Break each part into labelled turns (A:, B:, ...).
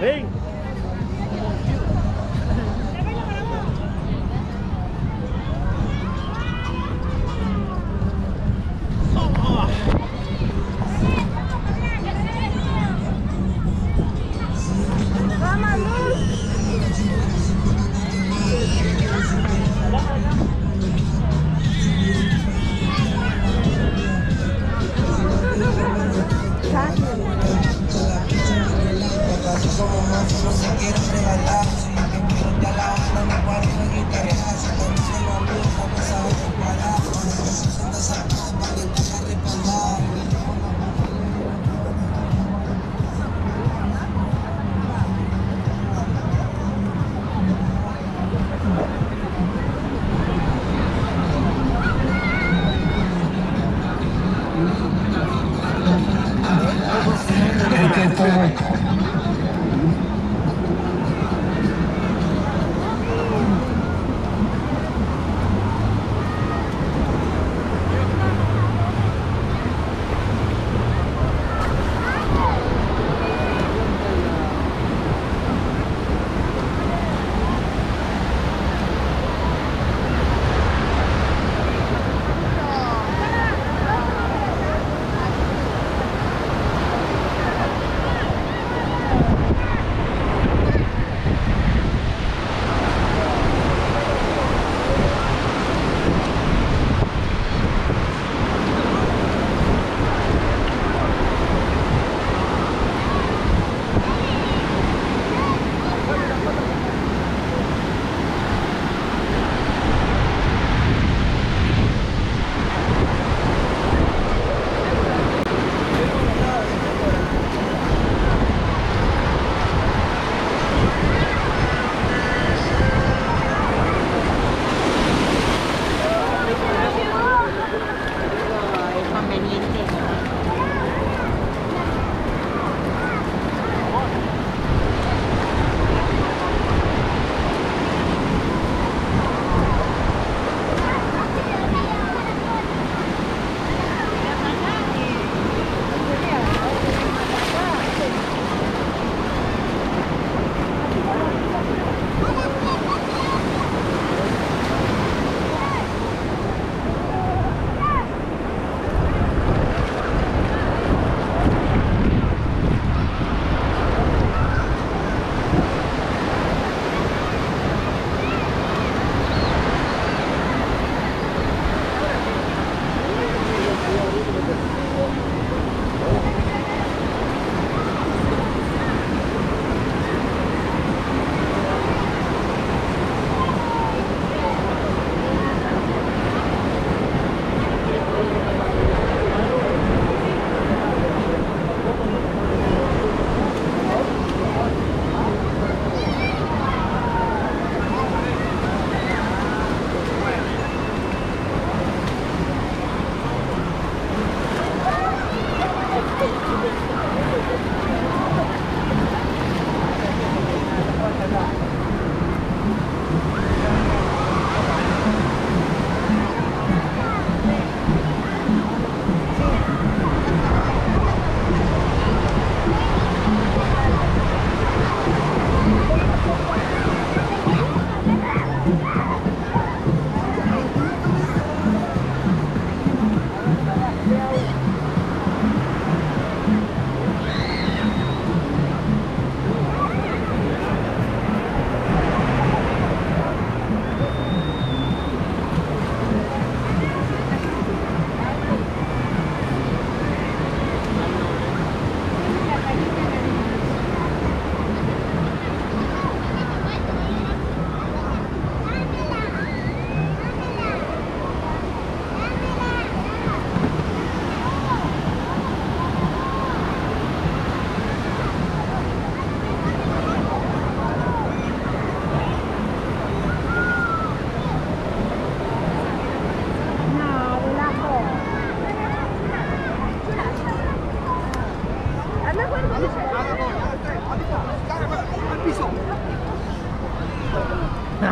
A: vem.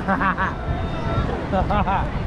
A: Ha ha ha! Ha ha ha!